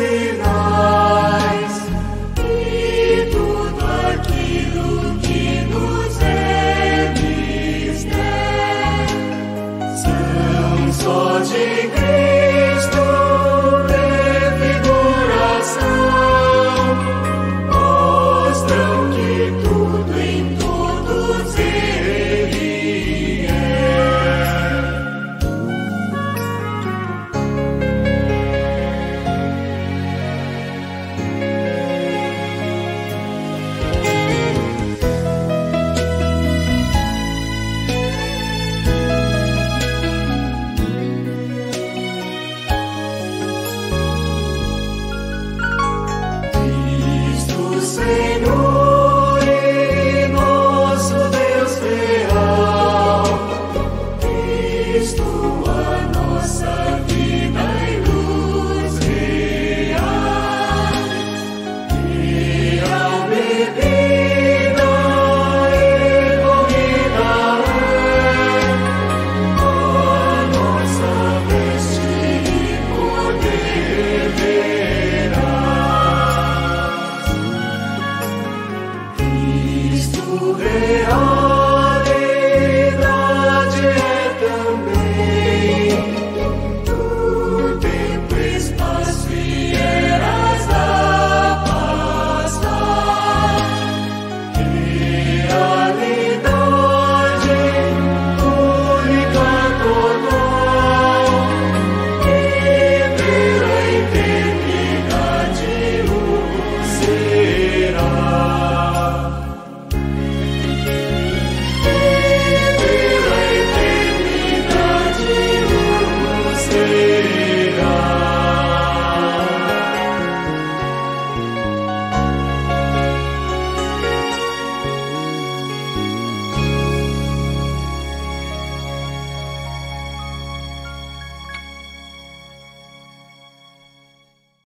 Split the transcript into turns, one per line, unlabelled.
será.